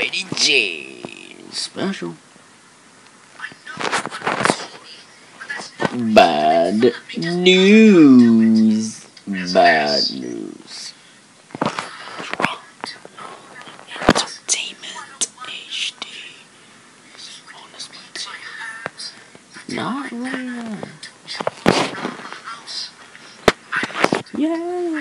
Rainy Jane special. Bad news. Bad news. Entertainment HD. Not really. Yeah.